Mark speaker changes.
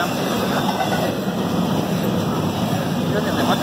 Speaker 1: ジャンプ。